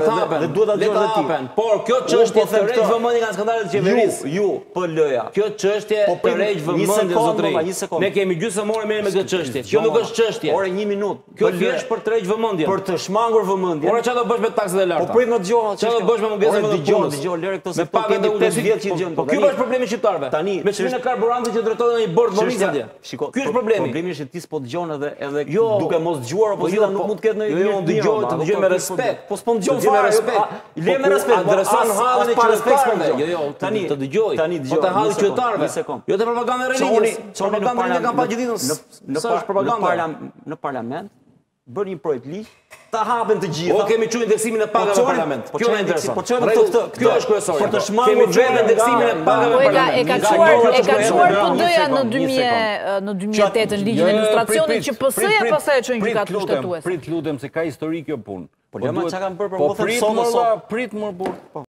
të Dhe duhet atë të hapen. Por kjo po çështje të rregjë vëmendje nga skandalet e qeverisë. Ju, po loja. Kjo çështje e po rregjë vëmendje zotëri. Ne kemi gjysmë orë merr me këtë çështje. Kjo nuk është çështje. Ore, 1 minutë. Kjo po lësh për të rregjë vëmendje. Për të shmangur vëmendje. Ora çfarë do bësh me taksat e larta? Po prit në dëgjoha. Çfarë do bësh me mungesën e dëgjoha? Dëgjoha lërë këto se po kanë të ulë 10 vjet që gjën. Po kjo është problemi shqiptarve. qytetarëve. Tani me çfarë në karburantë që drejtohet në një bord mamisë atje. Shikoj. Ky është problemi. Problemi është ti s'po dëgjon edhe edhe jo, duke mos dëgjuar opozita jo, nuk mund të ketë ndonjë jo, dëgjohet të dëgjojmë me respekt. Po s'po dëgjon Le me respekt. Le me po respekt. Dreson hallin e qytetarëve. Jo, jo, tani të dëgjoj. Tani po të dëgjoj. Hallin e qytetarëve. Jo te propaganda e religjisë. Çoni, propaganda e kampanjës ditës. Në parlament, në parlament bën një projekt ligj ta hapen të gjitha. O kemi çuar ndërsimin e pagave në parlament. Kjo është interesant. Po çojmë po po këtu po këtë. Kjo është kryesorja. Për të shmangur vetë ndërsimin e pagave në parlament. Po e ka çuar e ka çuar PD-ja në 2000 në 2008 ligjin e ilustracionit që PS-ja pastaj e çon këta lutëtues. Prit lutem se ka histori kjo punë. Po jam çka kanë bërë për mos të thonë. Po prit më, prit më burr. Po.